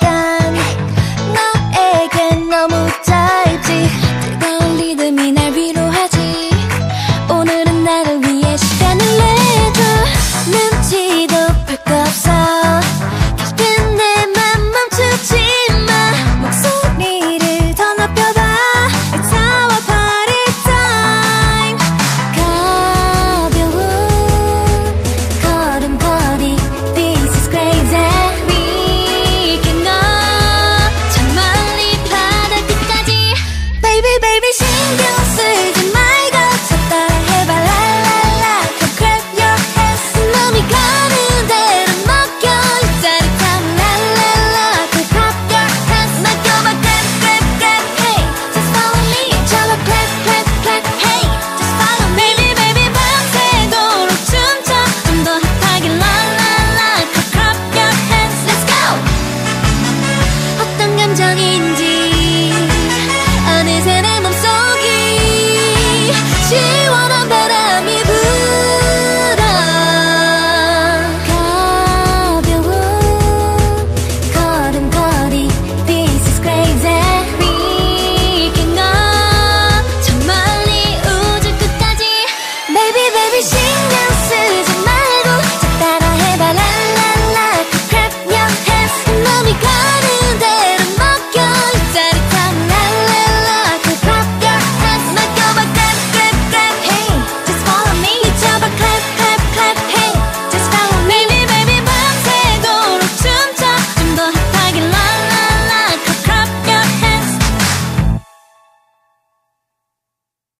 24